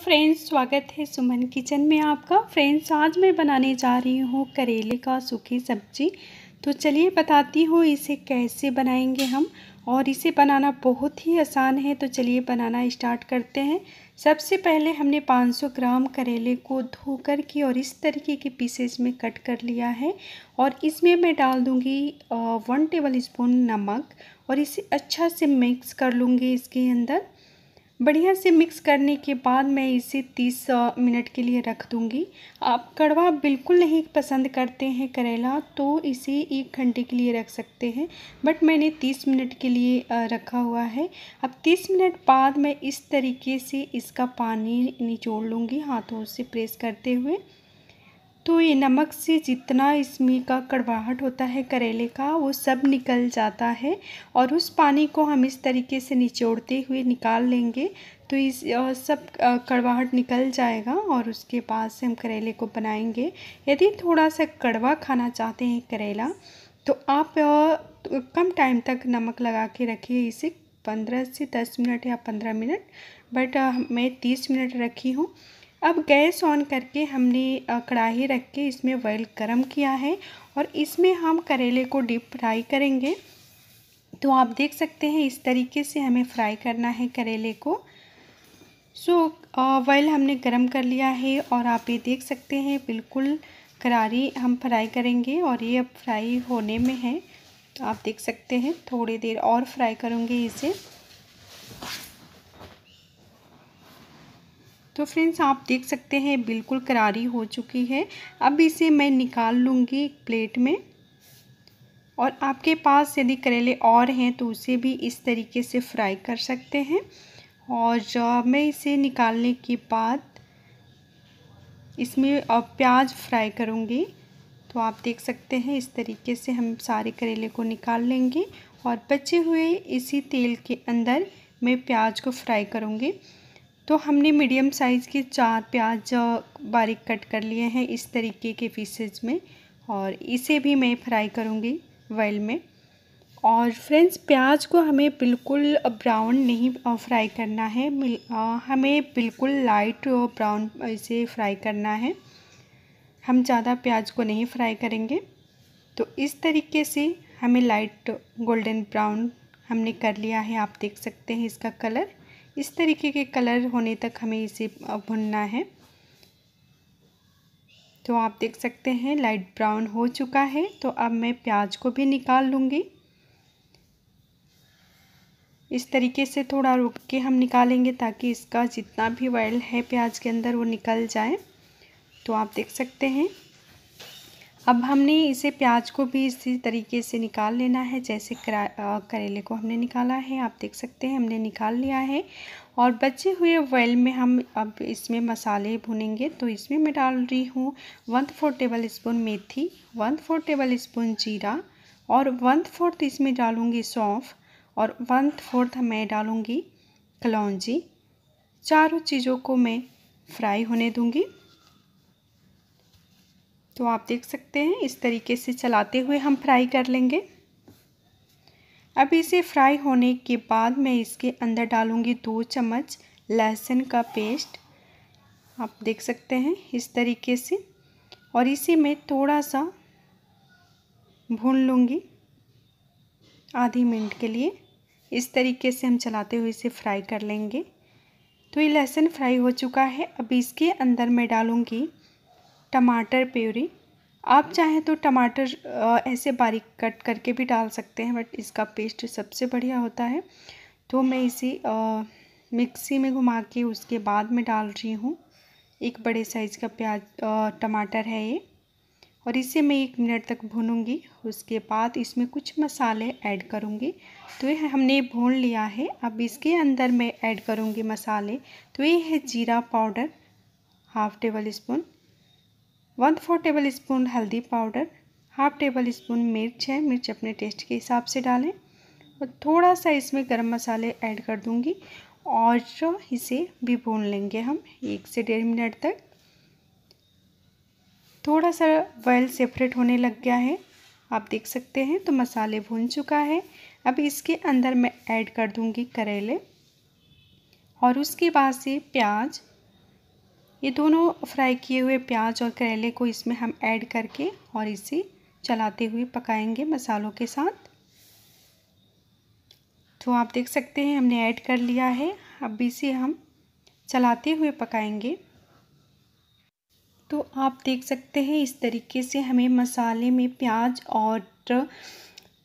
Friends स्वागत है सुमन kitchen में आपका। फ्रेंड्स आज मैं बनाने जा रही हूँ करेले का सूखी सब्ज़ी। तो चलिए बताती हूँ इसे कैसे बनाएँगे हम। और इसे बनाना बहुत ही आसान है तो चलिए बनाना स्टार्ट करते हैं। सबसे पहले हमने 500 ग्राम करेले को धोकर के और इस तरीके के पीसेस में कट कर लिया है। और इसमें मैं डाल दूँगी वन टेबल स्पून नमक। और इसे अच्छा से मिक्स कर लूँगी इसके अंदर। बढ़िया से मिक्स करने के बाद मैं इसे 30 मिनट के लिए रख दूँगी। आप कड़वा बिल्कुल नहीं पसंद करते हैं करेला तो इसे एक घंटे के लिए रख सकते हैं। बट मैंने 30 मिनट के लिए रखा हुआ है। अब 30 मिनट बाद मैं इस तरीके से इसका पानी निचोड़ लूँगी हाथों से प्रेस करते हुए। तो ये नमक से जितना इसमें का कड़वाहट होता है, करेले का, वो सब निकल जाता है और उस पानी को हम इस तरीके से निचोड़ते हुए निकाल लेंगे तो इस सब कड़वाहट निकल जाएगा और उसके बाद से हम करेले को बनाएँगे। यदि थोड़ा सा कड़वा खाना चाहते हैं करेला तो आप तो कम टाइम तक नमक लगा के रखिए। इसे पंद्रह से दस मिनट या पंद्रह मिनट, बट मैं तीस मिनट रखी हूँ। अब गैस ऑन करके हमने कढ़ाई रख के इसमें ऑयल गरम किया है और इसमें हम करेले को डीप फ्राई करेंगे। तो आप देख सकते हैं इस तरीके से हमें फ्राई करना है करेले को। सो so, ऑयल हमने गरम कर लिया है और आप ये देख सकते हैं बिल्कुल करारी हम फ्राई करेंगे और ये अब फ्राई होने में है। तो आप देख सकते हैं थोड़ी देर और फ्राई करूँगी इसे। तो फ्रेंड्स, आप देख सकते हैं, बिल्कुल करारी हो चुकी है। अब इसे मैं निकाल लूँगी प्लेट में। और आपके पास यदि करेले और हैं तो उसे भी इस तरीके से फ्राई कर सकते हैं। और मैं इसे निकालने के बाद इसमें प्याज फ्राई करूँगी। तो आप देख सकते हैं, इस तरीके से हम सारे करेले को निकाल लेंगे। और बचे हुए इसी तेल के अंदर मैं प्याज को फ्राई करूँगी। तो हमने मीडियम साइज़ के चार प्याज बारीक कट कर लिए हैं इस तरीके के पीसेज में और इसे भी मैं फ्राई करूँगी ऑयल में। और फ्रेंड्स, प्याज को हमें बिल्कुल ब्राउन नहीं फ्राई करना है। हमें बिल्कुल लाइट ब्राउन इसे फ्राई करना है। हम ज़्यादा प्याज को नहीं फ्राई करेंगे। तो इस तरीके से हमें लाइट गोल्डन ब्राउन हमने कर लिया है, आप देख सकते हैं इसका कलर। इस तरीके के कलर होने तक हमें इसे भुनना है। तो आप देख सकते हैं लाइट ब्राउन हो चुका है। तो अब मैं प्याज को भी निकाल लूँगी। इस तरीके से थोड़ा रुक के हम निकालेंगे ताकि इसका जितना भी ऑयल है प्याज के अंदर वो निकल जाए। तो आप देख सकते हैं अब हमने इसे प्याज को भी इसी तरीके से निकाल लेना है, जैसे करा करेले को हमने निकाला है, आप देख सकते हैं, हमने निकाल लिया है। और बचे हुए ऑयल में हम अब इसमें मसाले भुनेंगे तो इसमें मैं डाल रही हूँ वन फोर टेबल स्पून मेथी वन फोर टेबल स्पून जीरा और वन फोर्थ इसमें डालूँगी सौंफ और वन फोर्थ मैं डालूँगी कलौजी। चारों चीज़ों को मैं फ्राई होने दूँगी। तो आप देख सकते हैं, इस तरीके से चलाते हुए हम फ्राई कर लेंगे। अब इसे फ्राई होने के बाद मैं इसके अंदर डालूँगी दो चम्मच लहसुन का पेस्ट। आप देख सकते हैं, इस तरीके से। और इसे मैं थोड़ा सा भून लूँगी आधी मिनट के लिए। इस तरीके से हम चलाते हुए इसे फ्राई कर लेंगे। तो ये लहसुन फ्राई हो चुका है। अब इसके अंदर मैं डालूँगी टमाटर प्यूरी। आप चाहें तो टमाटर ऐसे बारीक कट करके भी डाल सकते हैं, बट इसका पेस्ट सबसे बढ़िया होता है। तो मैं इसे मिक्सी में घुमा के उसके बाद में डाल रही हूँ। एक बड़े साइज़ का प्याज टमाटर है ये। और इसे मैं एक मिनट तक भूनूँगी। उसके बाद इसमें कुछ मसाले ऐड करूँगी। तो ये हमने भून लिया है। अब इसके अंदर मैं ऐड करूँगी मसाले। तो ये है जीरा powder, half tablespoon. One four tablespoon हल्दी पाउडर, हाफ़ टेबल स्पून मिर्च है, मिर्च अपने टेस्ट के हिसाब से डालें। और थोड़ा सा इसमें गरम मसाले ऐड कर दूँगी, और इसे भी भून लेंगे हम, एक से डेढ़ मिनट तक। थोड़ा सा ऑयल सेपरेट होने लग गया है, आप देख सकते हैं तो मसाले भून चुका है। अब इसके अंदर मैं ऐड कर दूँगी करेले, और उसके बाद से प्याज ये दोनों फ्राई किए हुए प्याज और करेले को इसमें हम ऐड करके और इसे चलाते हुए पकाएँगे मसालों के साथ। तो आप देख सकते हैं, हमने ऐड कर लिया है। अब इसे हम चलाते हुए पकाएँगे। तो आप देख सकते हैं, इस तरीके से हमें मसाले में प्याज और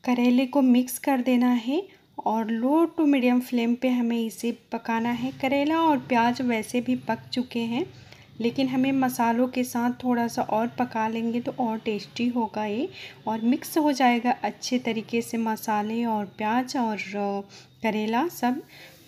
करेले को मिक्स कर देना है। और लो टू मीडियम फ्लेम पे हमें इसे पकाना है। करेला और प्याज वैसे भी पक चुके हैं, लेकिन हमें मसालों के साथ थोड़ा सा और पका लेंगे तो और टेस्टी होगा ये और मिक्स हो जाएगा अच्छे तरीके से मसाले और प्याज और करेला सब।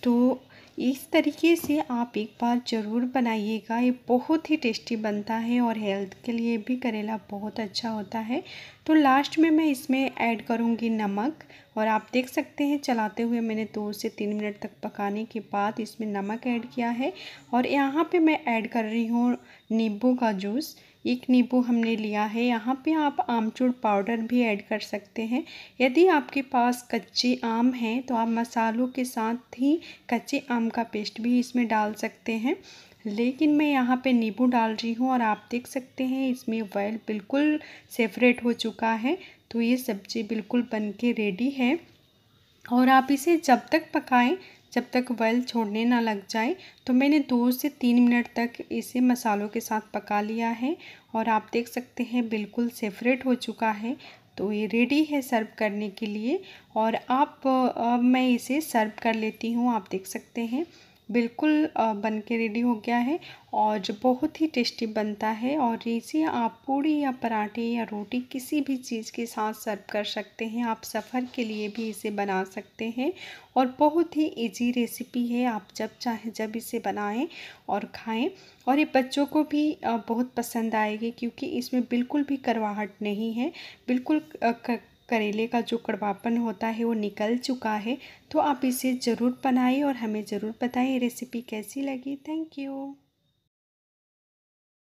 तो इस तरीके से आप एक बार ज़रूर बनाइएगा। ये बहुत ही टेस्टी बनता है और हेल्थ के लिए भी करेला बहुत अच्छा होता है। तो लास्ट में मैं इसमें ऐड करूँगी नमक और आप देख सकते हैं चलाते हुए मैंने दो से तीन मिनट तक पकाने के बाद इसमें नमक ऐड किया है। और यहाँ पे मैं ऐड कर रही हूँ नींबू का जूस। एक नींबू हमने लिया है। यहाँ पे आप आमचूर पाउडर भी ऐड कर सकते हैं। यदि आपके पास कच्चे आम हैं तो आप मसालों के साथ ही कच्चे आम का पेस्ट भी इसमें डाल सकते हैं। लेकिन मैं यहाँ पे नींबू डाल रही हूँ और आप देख सकते हैं, इसमें ऑयल बिल्कुल सेपरेट हो चुका है। तो ये सब्ज़ी बिल्कुल बन के रेडी है। और आप इसे जब तक पकाएँ जब तक बॉयल छोड़ने ना लग जाए तो मैंने दो से तीन मिनट तक इसे मसालों के साथ पका लिया है और आप देख सकते हैं बिल्कुल सेफरेट हो चुका है। तो ये रेडी है सर्व करने के लिए और आप अब मैं इसे सर्व कर लेती हूँ, आप देख सकते हैं। बिल्कुल बन के रेडी हो गया है और जो बहुत ही टेस्टी बनता है और इसे आप पूड़ी या पराठे या रोटी किसी भी चीज़ के साथ सर्व कर सकते हैं। आप सफ़र के लिए भी इसे बना सकते हैं और बहुत ही इजी रेसिपी है। आप जब चाहें, जब इसे बनाएँ और खाएँ और ये बच्चों को भी बहुत पसंद आएगी क्योंकि इसमें बिल्कुल भी करवाहट नहीं है। बिल्कुल करेले का जो कड़वापन होता है वो निकल चुका है तो आप इसे ज़रूर बनाएँ और हमें ज़रूर बताएँ रेसिपी कैसी लगी। Thank you